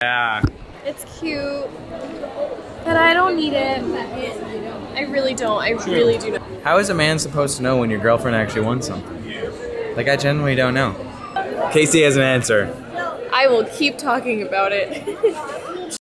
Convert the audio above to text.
Yeah. It's cute, but I don't need it. I really don't. I really do not. How is a man supposed to know when your girlfriend actually wants something? Like, I genuinely don't know. Casey has an answer. I will keep talking about it.